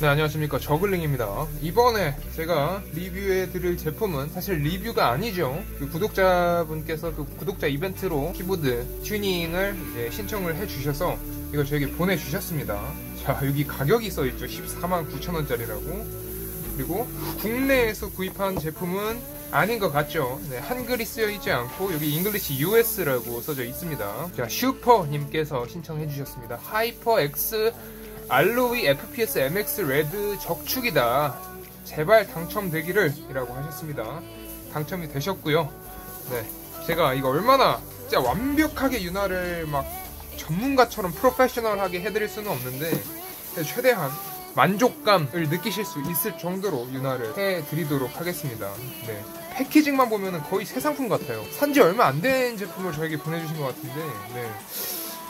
네 안녕하십니까. 저글링입니다. 이번에 제가 리뷰해 드릴 제품은 사실 리뷰가 아니죠. 그 구독자분께서 그 구독자 이벤트로 키보드 튜닝을 신청을 해 주셔서 이걸 저에게 보내주셨습니다. 자 여기 가격이 써있죠. 14만 9천원짜리라고. 그리고 국내에서 구입한 제품은 아닌 것 같죠. 네, 한글이 쓰여 있지 않고 여기 English US라고 써져 있습니다. 자 슈퍼님께서 신청해 주셨습니다. HyperX 알로이 FPS MX 레드 적축이다. 제발 당첨되기를 이라고 하셨습니다. 당첨이 되셨고요. 네. 제가 이거 얼마나 진짜 완벽하게 윤활을 막 전문가처럼 프로페셔널하게 해드릴 수는 없는데 최대한 만족감을 느끼실 수 있을 정도로 윤활을 해드리도록 하겠습니다. 네. 패키징만 보면 거의 새 상품 같아요. 산지 얼마 안 된 제품을 저에게 보내주신 것 같은데, 네.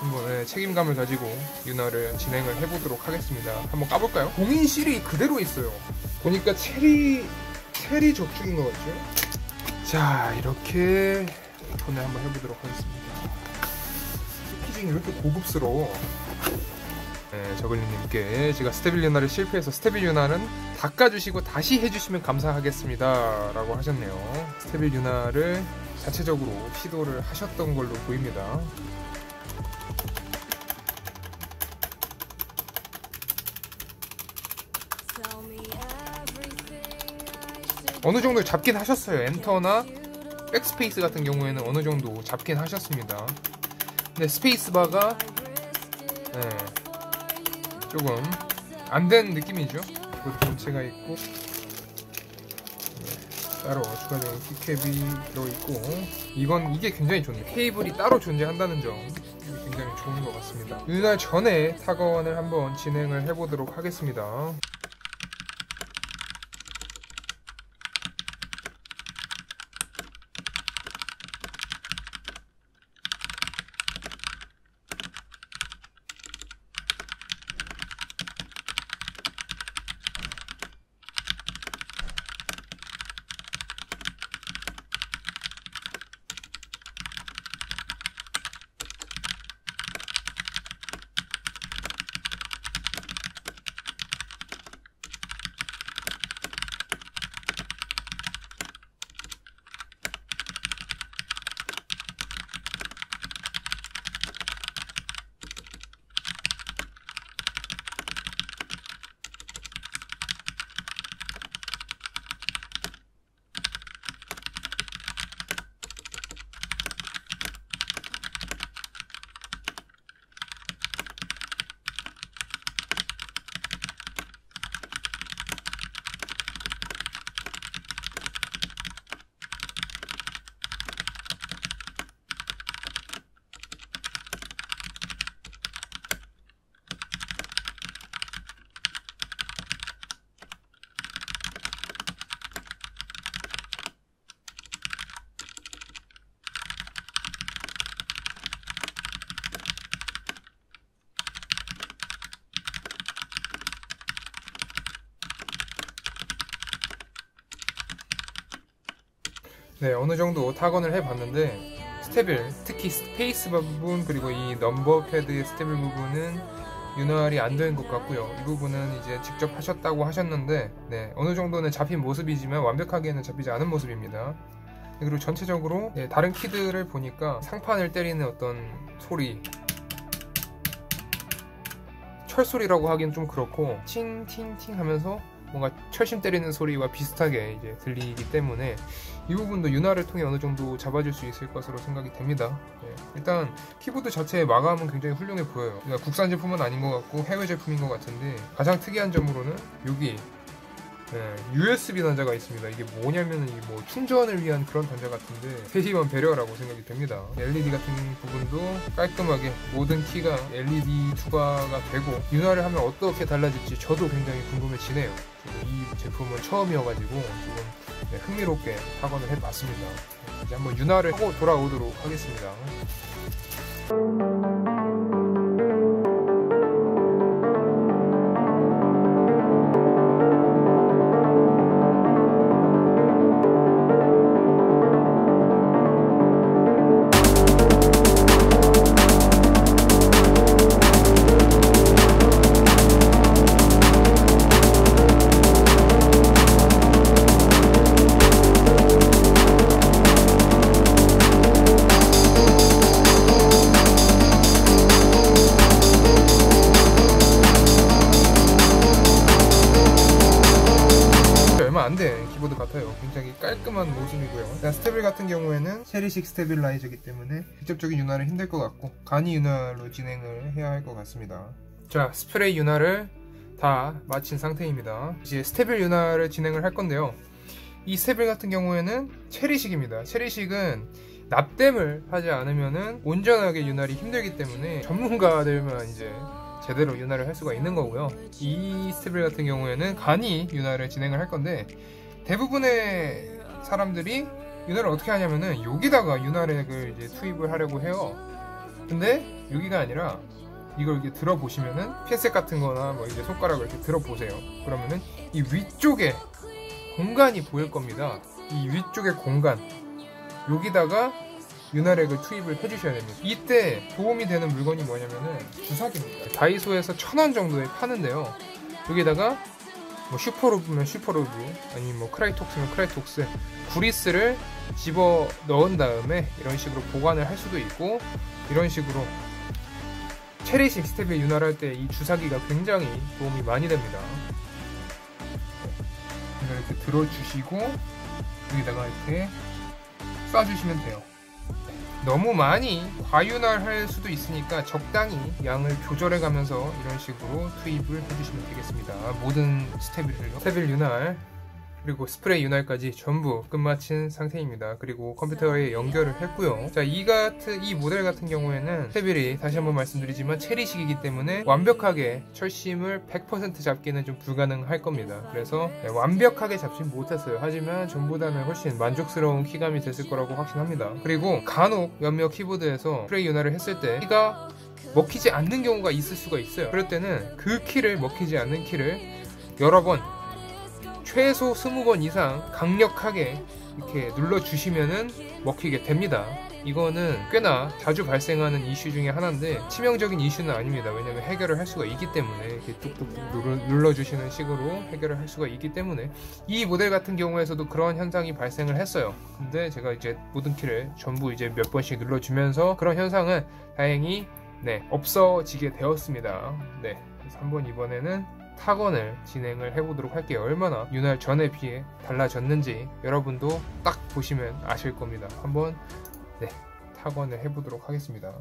한번 네, 책임감을 가지고 윤활을 진행을 해보도록 하겠습니다. 한번 까볼까요? 공인 실이 그대로 있어요. 보니까 체리 체리 적축인 것 같죠? 자 이렇게 오늘 한번 해보도록 하겠습니다. 패키징이 왜 이렇게 고급스러워? 네, 저글링님께 제가 스테빌 윤활을 실패해서 스테빌 윤활은 닦아주시고 다시 해주시면 감사하겠습니다 라고 하셨네요 스테빌 윤활을 자체적으로 시도를 하셨던 걸로 보입니다 어느 정도 잡긴 하셨어요. 엔터나 백스페이스 같은 경우에는 어느 정도 잡긴 하셨습니다. 근데 스페이스바가 네, 조금 안 된 느낌이죠. 이것도 본체가 있고 네, 따로 추가적인 키캡이 들어있고 이건 이게 굉장히 좋네요. 케이블이 따로 존재한다는 점 굉장히 좋은 것 같습니다. 윤활 전에 타건을 한번 진행을 해보도록 하겠습니다. 네, 어느 정도 타건을 해봤는데 스테빌, 특히 스페이스 부분 그리고 이 number pad의 스테빌 부분은 윤활이 안 된 것 같고요. 이 부분은 이제 직접 하셨다고 하셨는데 네, 어느 정도는 잡힌 모습이지만 완벽하게는 잡히지 않은 모습입니다. 네, 그리고 전체적으로 네, 다른 키들을 보니까 상판을 때리는 어떤 소리 철소리라고 하기는 좀 그렇고 팅팅팅 하면서 뭔가 철심 때리는 소리와 비슷하게 이제 들리기 때문에 이 부분도 윤활을 통해 어느 정도 잡아줄 수 있을 것으로 생각이 됩니다. 네. 일단 키보드 자체의 마감은 굉장히 훌륭해 보여요. 그러니까 국산 제품은 아닌 것 같고 해외 제품인 것 같은데 가장 특이한 점으로는 여기 네, USB 단자가 있습니다. 이게 뭐냐면은 뭐 충전을 위한 그런 단자 같은데 세심한 배려라고 생각이 됩니다. LED 같은 부분도 깔끔하게 모든 키가 LED 투과가 되고 윤활을 하면 어떻게 달라질지 저도 굉장히 궁금해지네요. 이 제품은 처음이어가지고 조금 네, 흥미롭게 학원을 해봤습니다. 이제 한번 윤활을 하고 돌아오도록 하겠습니다. 굉장히 깔끔한 모습이고요. 자, 스테빌 같은 경우에는 체리식 stabilizer이기 때문에 직접적인 윤활은 힘들 것 같고 간이 윤활로 진행을 해야 할 것 같습니다. 자, 스프레이 윤활을 다 마친 상태입니다. 이제 스테빌 윤활을 진행을 할 건데요. 이 스테빌 같은 경우에는 체리식입니다. 체리식은 납땜을 하지 않으면은 온전하게 윤활이 힘들기 때문에 전문가들만 이제 제대로 윤활을 할 수가 있는 거고요. 이 스테빌 같은 경우에는 간이 윤활을 진행을 할 건데 대부분의 사람들이 윤활을 어떻게 하냐면은 여기다가 윤활액을 이제 투입을 하려고 해요. 근데 여기가 아니라 이걸 이렇게 들어보시면은 핀셋 같은 거나 뭐 이제 손가락을 이렇게 들어보세요. 그러면은 이 위쪽에 공간이 보일 겁니다. 이 위쪽의 공간. 여기다가 윤활액을 투입을 해주셔야 됩니다. 이때 도움이 되는 물건이 뭐냐면은 주사기입니다. 다이소에서 천 원 정도에 파는데요. 여기다가 뭐 Super Lube면 Super Lube 아니면 뭐 Krytox면 Krytox 구리스를 집어 넣은 다음에 이런 식으로 보관을 할 수도 있고 이런 식으로 체리식 스테빌 윤활할 때 이 주사기가 굉장히 도움이 많이 됩니다. 이렇게 들어주시고 여기다가 이렇게 쏴주시면 돼요. 너무 많이 과윤활할 수도 있으니까 적당히 양을 조절해 가면서 이런 식으로 투입을 해주시면 되겠습니다. 모든 스테빌을요. 스테빌 윤활 그리고 스프레이 윤활까지 전부 끝마친 상태입니다. 그리고 컴퓨터에 연결을 했고요. 자, 이 같은 이 모델 같은 경우에는 스테빌이 다시 한번 말씀드리지만 체리식이기 때문에 완벽하게 철심을 100% 잡기는 좀 불가능할 겁니다. 그래서 네, 완벽하게 잡진 못했어요. 하지만 전보다는 훨씬 만족스러운 키감이 됐을 거라고 확신합니다. 그리고 간혹 몇몇 키보드에서 스프레이 윤활을 했을 때 키가 먹히지 않는 경우가 있을 수가 있어요. 그럴 때는 그 키를 먹히지 않는 키를 여러 번 최소 20번 이상 강력하게 이렇게 눌러주시면은 먹히게 됩니다. 이거는 꽤나 자주 발생하는 이슈 중에 하나인데 치명적인 이슈는 아닙니다. 왜냐면 해결을 할 수가 있기 때문에 이렇게 뚝뚝 눌러 주시는 식으로 해결을 할 수가 있기 때문에 이 모델 같은 경우에서도 그런 현상이 발생을 했어요. 근데 제가 이제 모든 키를 전부 이제 몇 번씩 눌러주면서 그런 현상은 다행히 네 없어지게 되었습니다. 네 그래서 한번 이번에는 타건을 진행을 해보도록 할게요. 얼마나 윤활 전에 비해 달라졌는지 여러분도 딱 보시면 아실 겁니다. 한번 네, 타건을 해보도록 하겠습니다.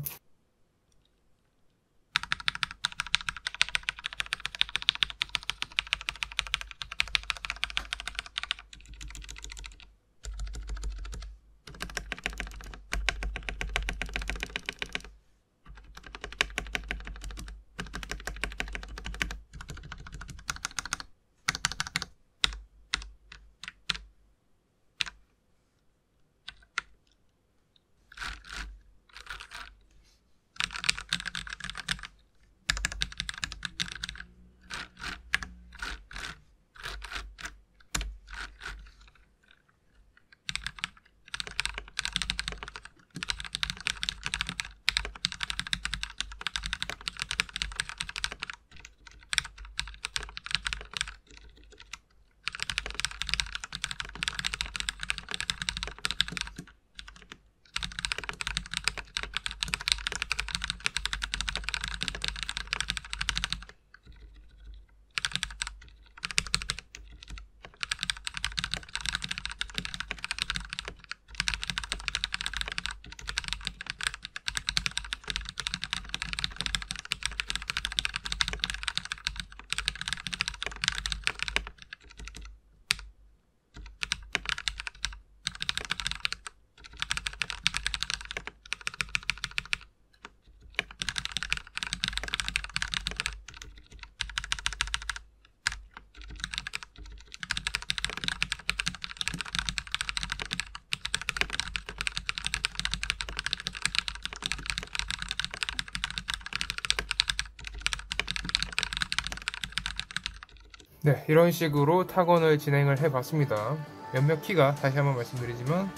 네, 이런 식으로 타건을 진행을 해봤습니다. 몇몇 키가 다시 한번 말씀드리지만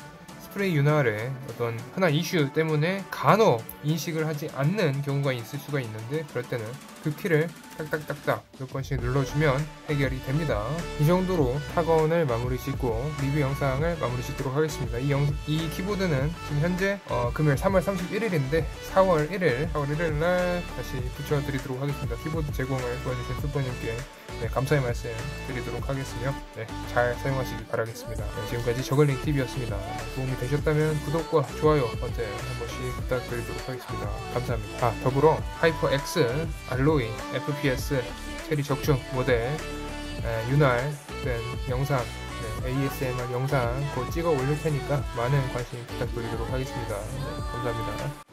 스프레이 윤활의 어떤 흔한 이슈 때문에 간혹 인식을 하지 않는 경우가 있을 수가 있는데 그럴 때는 그 키를 딱딱딱딱 몇 번씩 눌러주면 해결이 됩니다. 이 정도로 타건을 마무리 짓고 리뷰 영상을 마무리 짓도록 하겠습니다. 이, 영, 이 키보드는 지금 현재 어, 금요일 3월 31일인데 4월 1일, 4월 1일 날 다시 붙여드리도록 하겠습니다. 키보드 제공을 도와주신 슈퍼님께 네, 감사의 말씀 드리도록 하겠으며 네, 잘 사용하시기 바라겠습니다. 네, 지금까지 저글링 TV였습니다. 도움이 되셨다면 구독과 좋아요 버튼 한 번씩 부탁드리도록 하겠습니다. 감사합니다. 아, 더불어 HyperX, Alloy, FPS, 체리 적축 모델, 에, 윤활 된 영상, 네, ASMR 영상 곧 찍어 올릴 테니까 많은 관심 부탁드리도록 하겠습니다. 네, 감사합니다.